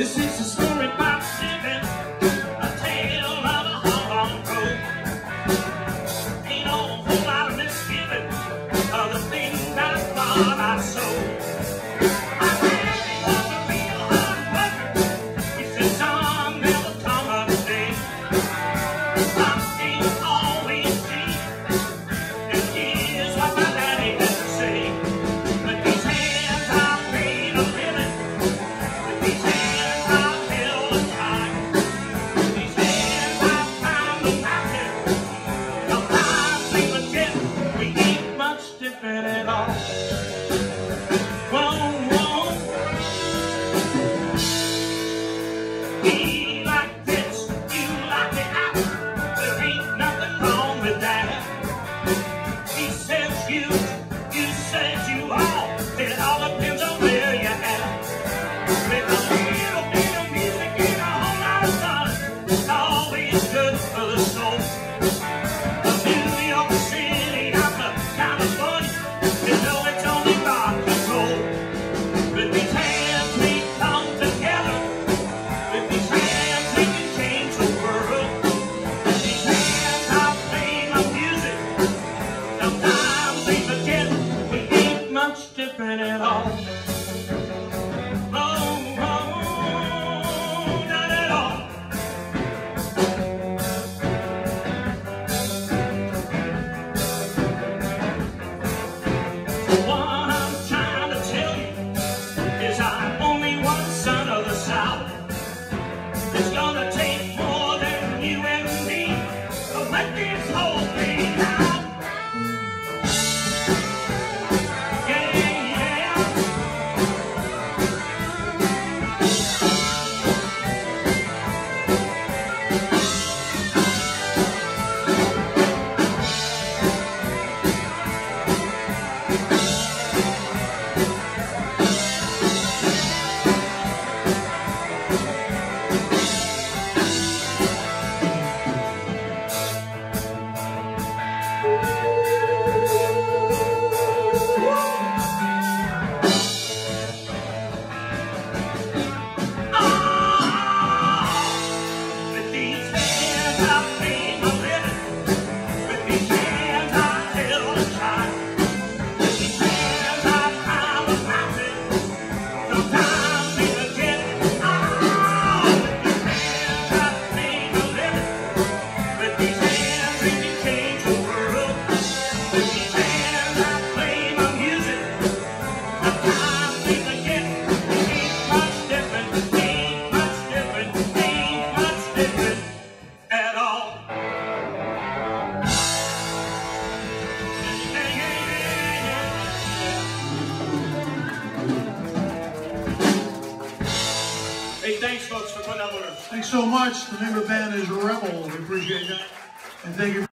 This is the the New York City, you know it's only rock and roll. These hands, come together. With these hands, we can change the world. With these hands, I play my music. Sometimes we forget we ain't much different at all. Hey, thanks, folks, for putting up with us. Thanks so much. The name of the band is Rebyl. We appreciate that. And thank you.